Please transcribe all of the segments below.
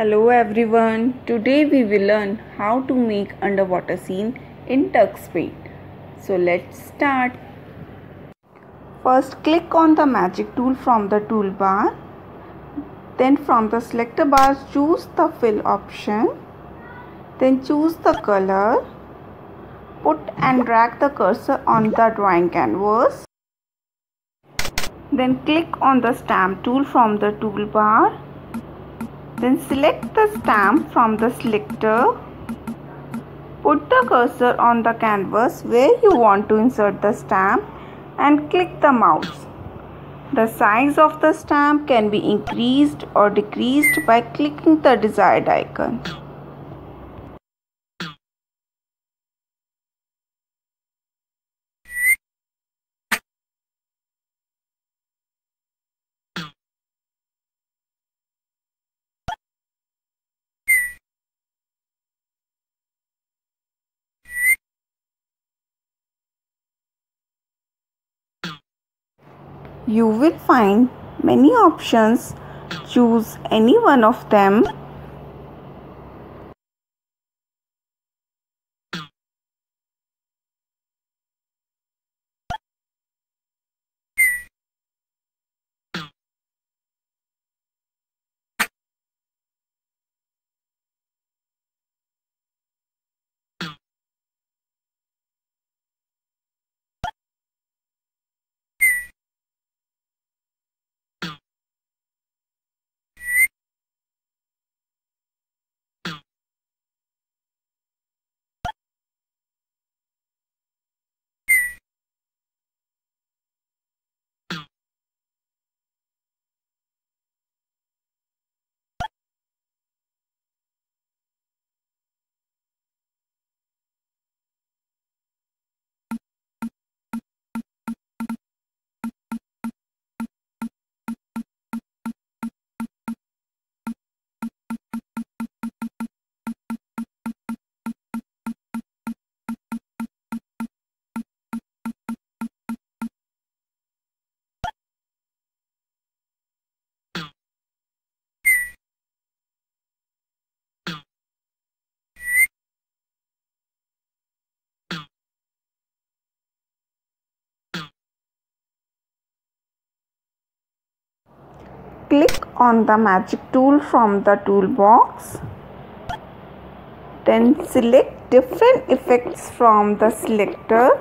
Hello everyone. Today we will learn how to make underwater scene in TuxPaint. So let's start. First click on the magic tool from the toolbar. Then from the selector bar choose the fill option. Then choose the color. Put and drag the cursor on the drawing canvas. Then click on the stamp tool from the toolbar then select the stamp from the selector. Put the cursor on the canvas where you want to insert the stamp and click the mouse. The size of the stamp can be increased or decreased by clicking the desired icon. You will find many options. Choose any one of them. Click on the magic tool from the toolbox. Then select different effects from the selector.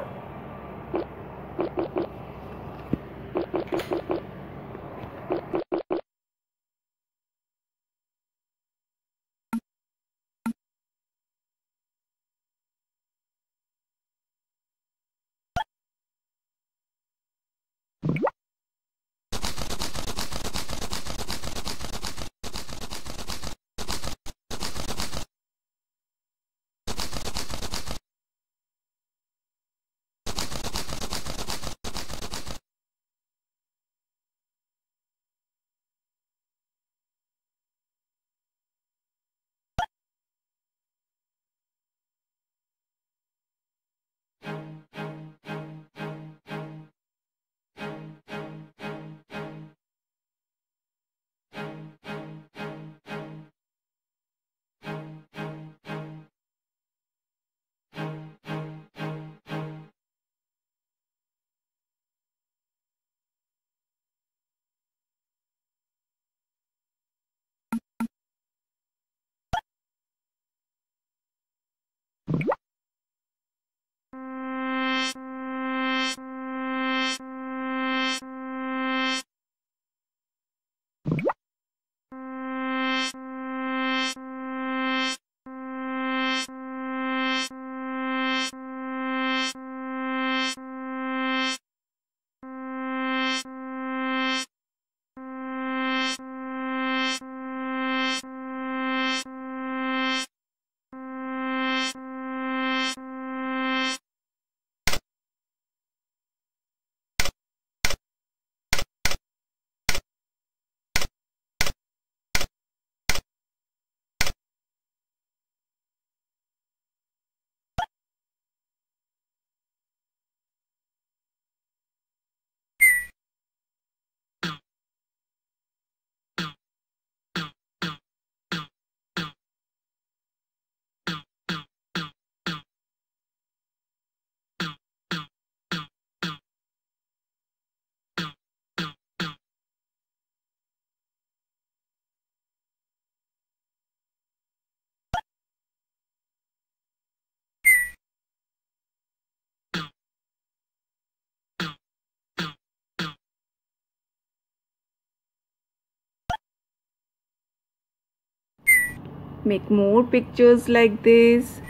Make more pictures like this.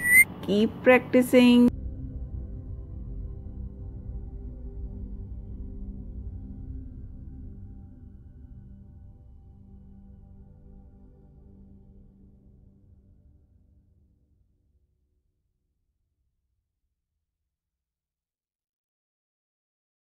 Keep practicing.